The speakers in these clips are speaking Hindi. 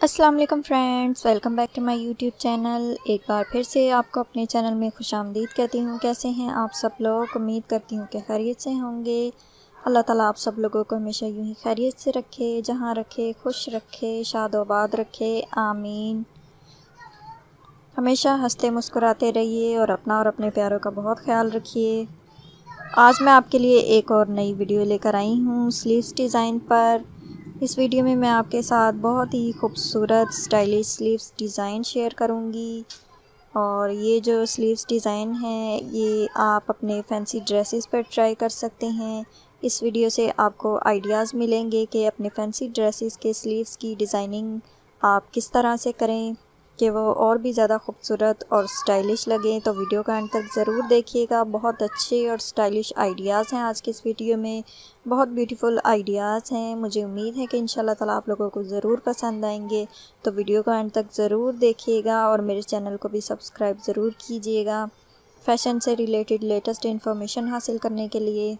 अस्सलाम वालेकुम friends, welcome back to my YouTube channel. एक बार फिर से आपको अपने चैनल में खुश आमदीद कहती हूँ। कैसे हैं आप सब लोग? उम्मीद करती हूँ कि खैरियत से होंगे। अल्लाह ताला आप सब लोगों को हमेशा यूँ ही खैरियत से रखे, जहाँ रखे, खुश रखे शादोबाद रखे। आमीन। हमेशा हँसते मुस्कुराते रहिए और अपना और अपने प्यारों का बहुत ख्याल रखिए। आज मैं आपके लिए एक और नई वीडियो लेकर आई हूँ स्लीव्स डिज़ाइन पर। इस वीडियो में मैं आपके साथ बहुत ही खूबसूरत स्टाइलिश स्लीव्स डिज़ाइन शेयर करूँगी। और ये जो स्लीव्स डिज़ाइन है, ये आप अपने फैंसी ड्रेसेस पर ट्राई कर सकते हैं। इस वीडियो से आपको आइडियाज़ मिलेंगे कि अपने फैंसी ड्रेसेस के स्लीव्स की डिज़ाइनिंग आप किस तरह से करें। कि वो और भी ज़्यादा खूबसूरत और स्टाइलिश लगें तो वीडियो का एंड तक ज़रूर देखिएगा। बहुत अच्छे और स्टाइलिश आइडियाज़ हैं आज के इस वीडियो में। बहुत ब्यूटीफुल आइडियाज़ हैं। मुझे उम्मीद है कि इन ताला आप लोगों को ज़रूर पसंद आएँगे। तो वीडियो का एंड तक ज़रूर देखिएगा और मेरे चैनल को भी सब्सक्राइब ज़रूर कीजिएगा। फ़ैशन से रिलेटेड लेटेस्ट इन्फॉर्मेशन हासिल करने के लिए।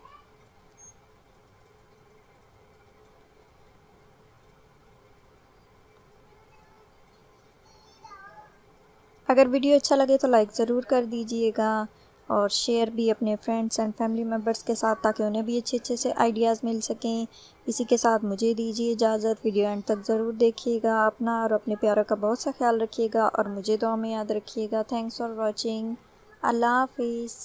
अगर वीडियो अच्छा लगे तो लाइक ज़रूर कर दीजिएगा और शेयर भी अपने फ्रेंड्स एंड फैमिली मेंबर्स के साथ ताकि उन्हें भी अच्छे अच्छे से आइडियाज़ मिल सकें। इसी के साथ मुझे दीजिए इजाज़त। वीडियो एंड तक ज़रूर देखिएगा, अपना और अपने प्यारों का बहुत सा ख्याल रखिएगा और मुझे दुआ में याद रखिएगा। थैंक्स फॉर वॉचिंग अल्लाह हाफिज़।